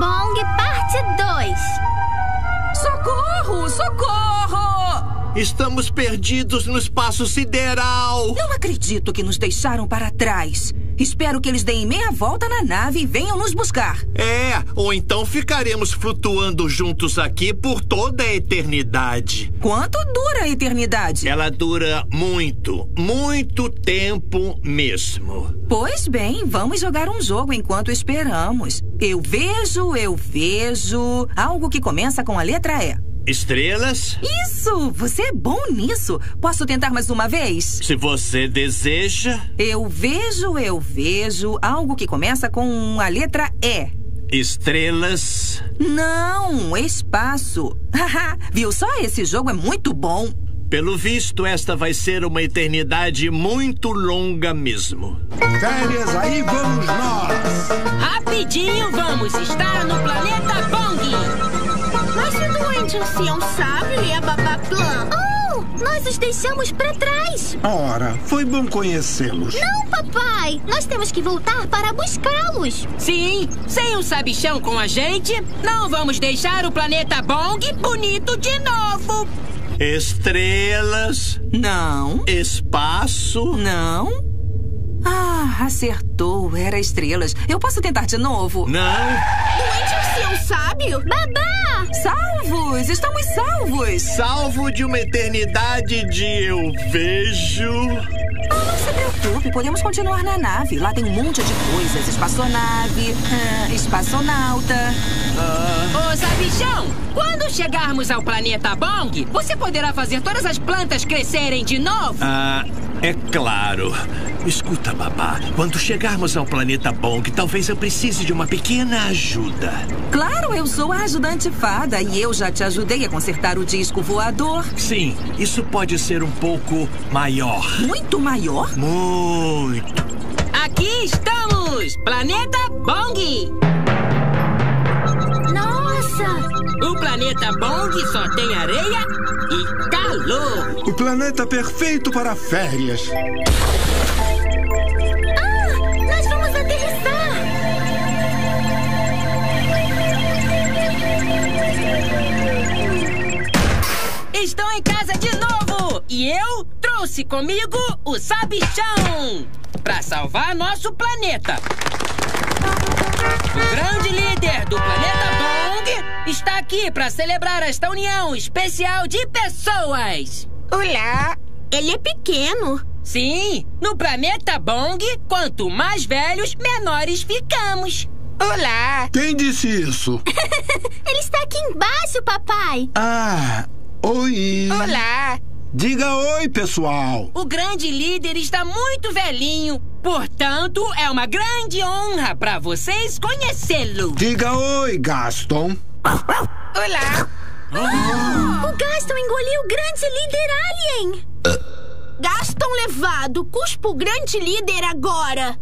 Bong, parte 2. Socorro! Socorro! Estamos perdidos no espaço sideral. Não acredito que nos deixaram para trás. Espero que eles deem meia volta na nave e venham nos buscar. É, ou então ficaremos flutuando juntos aqui por toda a eternidade. Quanto dura a eternidade? Ela dura muito, muito tempo mesmo. Pois bem, vamos jogar um jogo enquanto esperamos. Eu vejo, eu vejo. Algo que começa com a letra E. Estrelas? Isso! Você é bom nisso. Posso tentar mais uma vez? Se você deseja. Eu vejo, eu vejo algo que começa com a letra E. Estrelas? Não, espaço. Viu só? Esse jogo é muito bom. Pelo visto, esta vai ser uma eternidade muito longa mesmo. Férias, aí vamos nós! Rapidinho vamos estar no planeta Bong! Nosso doente ancião sábio e a babá Plum. Oh, nós os deixamos para trás. Ora, foi bom conhecê-los. Não, papai. Nós temos que voltar para buscá-los. Sim, sem o sabichão com a gente, não vamos deixar o planeta Bong bonito de novo. Estrelas? Não. Espaço? Não. Ah, acertou. Era estrelas. Eu posso tentar de novo? Não. Doente ancião sábio? Babá! Salvos! Estamos salvos! Salvo de uma eternidade de eu vejo. Oh, não se preocupe, podemos continuar na nave. Lá tem um monte de coisas: espaçonave, ah, espaçonauta. Ô, sabichão, quando chegarmos ao planeta Bong, você poderá fazer todas as plantas crescerem de novo? Ah, é claro. Escuta, babá. Quando chegarmos ao planeta Bong, talvez eu precise de uma pequena ajuda. Claro, eu sou a ajudante fada e eu já te ajudei a consertar o disco voador. Sim, isso pode ser um pouco maior. Muito maior? Muito. Aqui estamos! Planeta Bong! Nossa! O planeta Bong só tem areia e calor. O planeta perfeito para férias. Estão em casa de novo! E eu trouxe comigo o Sabichão! Pra salvar nosso planeta! O grande líder do planeta Bong está aqui para celebrar esta união especial de pessoas! Olá! Ele é pequeno. Sim, no planeta Bong, quanto mais velhos, menores ficamos! Olá! Quem disse isso? Ele está aqui embaixo, papai. Ah, oi! Olá! Diga oi, pessoal! O grande líder está muito velhinho, portanto, é uma grande honra para vocês conhecê-lo. Diga oi, Gaston! Olá! O Gaston engoliu o grande líder alien. Gaston levado, cuspa o grande líder agora.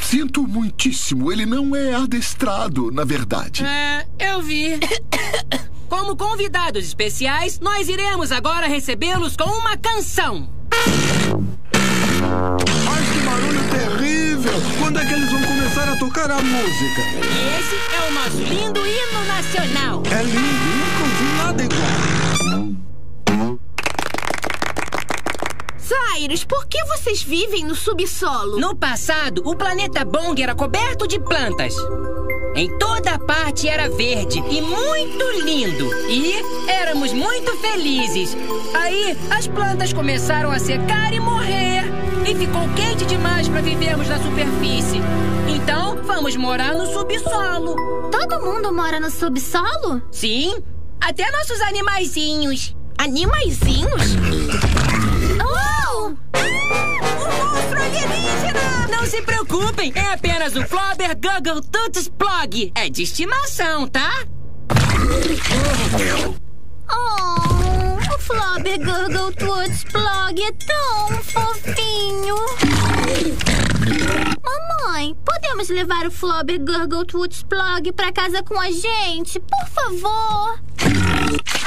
Sinto muitíssimo, ele não é adestrado, na verdade. É, eu vi. Como convidados especiais, nós iremos agora recebê-los com uma canção. Mas que barulho terrível! Quando é que eles vão começar a tocar a música? E esse é o nosso lindo hino nacional. É lindo, nunca ouvi nada igual. Cyrus, por que vocês vivem no subsolo? No passado, o planeta Bong era coberto de plantas. Em toda parte era verde e muito lindo. E éramos muito felizes. Aí as plantas começaram a secar e morrer. E ficou quente demais para vivermos na superfície. Então vamos morar no subsolo. Todo mundo mora no subsolo? Sim, até nossos animaizinhos. Animaizinhos? se preocupem, é apenas o Flobber Guggle Tuts Plug. É de estimação, tá? Oh, o Flobber Gurgle Toots Plug é tão fofinho. Mamãe, podemos levar o Flobber Gurgle Toots Plug pra casa com a gente, por favor?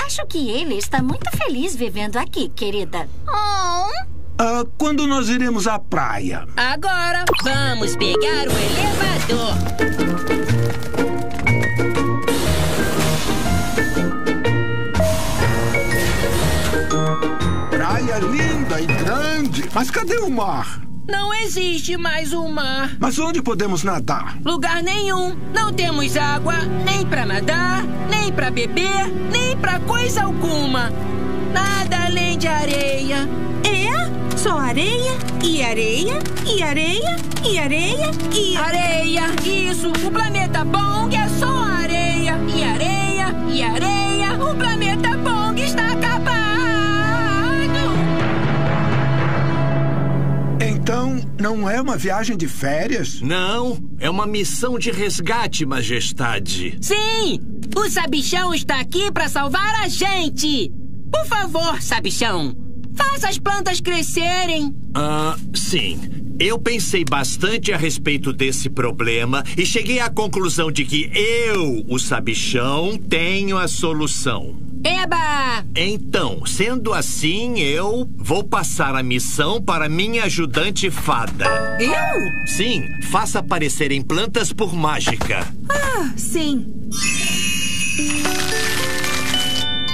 Acho que ele está muito feliz vivendo aqui, querida. Oh, ah, quando nós iremos à praia? Agora vamos pegar o elevador. Praia linda e grande, mas cadê o mar? Não existe mais o mar. Mas onde podemos nadar? Lugar nenhum. Não temos água, nem para nadar, nem para beber, nem para coisa alguma. Nada além de areia, só areia e areia e areia e areia e. Areia, isso. O planeta Bong é só areia e areia e areia. O planeta Bong está acabado. Então, não é uma viagem de férias? Não, é uma missão de resgate, Majestade. Sim! O sabichão está aqui para salvar a gente! Por favor, sabichão, faça as plantas crescerem. Ah, sim. Eu pensei bastante a respeito desse problema e cheguei à conclusão de que eu, o sabichão, tenho a solução. Eba! Então, sendo assim, eu vou passar a missão para minha ajudante fada. Eu? Sim, faça aparecerem plantas por mágica. Ah, sim.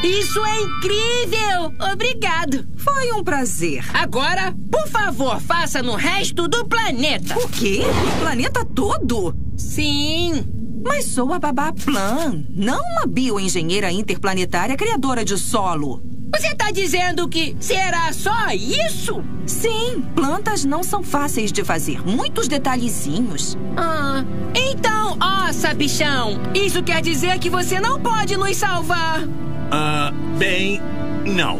Isso é incrível! Obrigado! Foi um prazer. Agora, por favor, faça no resto do planeta. O quê? O planeta todo? Sim. Mas sou a Babá Plan, não uma bioengenheira interplanetária criadora de solo. Você está dizendo que será só isso? Sim, plantas não são fáceis de fazer. Muitos detalhezinhos. Ah, então, ó, sabichão, isso quer dizer que você não pode nos salvar. Ah, bem, não.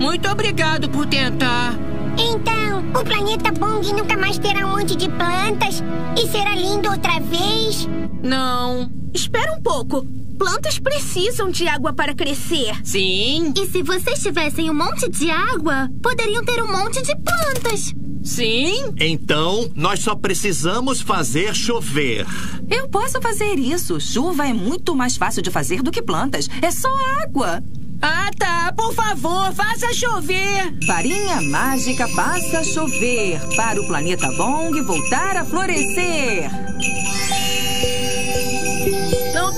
Muito obrigado por tentar. Então, o planeta Bong nunca mais terá um monte de plantas e será lindo outra vez? Não. Espera um pouco. Plantas precisam de água para crescer. Sim, E se vocês tivessem um monte de água, poderiam ter um monte de plantas. sim. Então, nós só precisamos fazer chover. Eu posso fazer isso. Chuva é muito mais fácil de fazer do que plantas. É só água. Ah, tá. Por favor, faça chover. Varinha mágica faça chover para o planeta Bong voltar a florescer.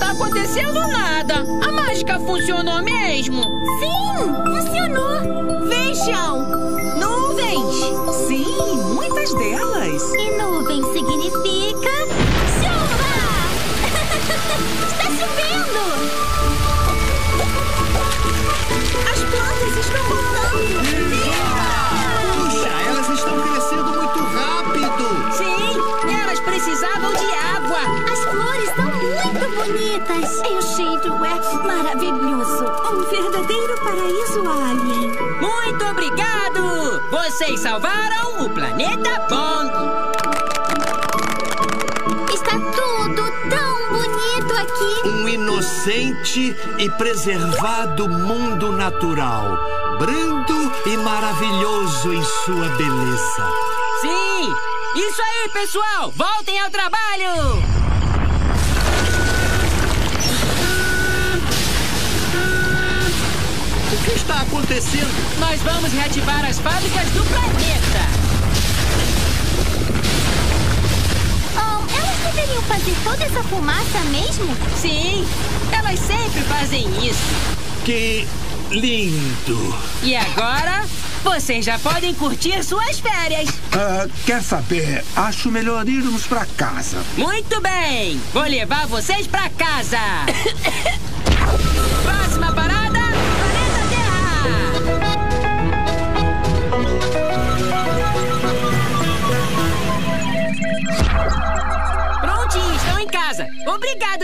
Não acontecendo nada. A mágica funcionou mesmo. Sim, funcionou. Vejam, nuvens. Sim, muitas delas. E nuvem Muito obrigado! Vocês salvaram o planeta Bong. Está tudo tão bonito aqui. Um inocente e preservado mundo natural, brando e maravilhoso em sua beleza. Sim! Isso aí, pessoal! Voltem ao trabalho! O que está acontecendo? Nós vamos reativar as fábricas do planeta. Oh, elas deveriam fazer toda essa fumaça mesmo? Sim, elas sempre fazem isso. Que lindo! E agora, vocês já podem curtir suas férias. Ah, quer saber? Acho melhor irmos pra casa. Muito bem! Vou levar vocês pra casa!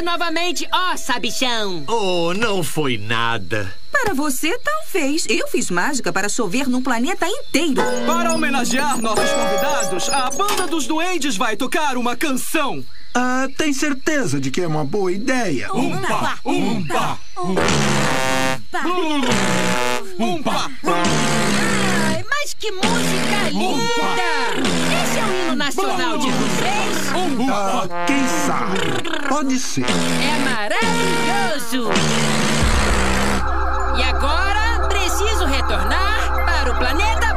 novamente, ó sabichão. Oh, não foi nada. Para você, talvez. Eu fiz mágica para chover num planeta inteiro. Para homenagear nossos convidados, a Banda dos Duendes vai tocar uma canção. Ah, tem certeza de que é uma boa ideia? Umpa, umpa, umpa. Ai, mas que música linda! Esse é o hino nacional de? Ah, quem sabe? Pode ser. É maravilhoso! E agora preciso retornar para o planeta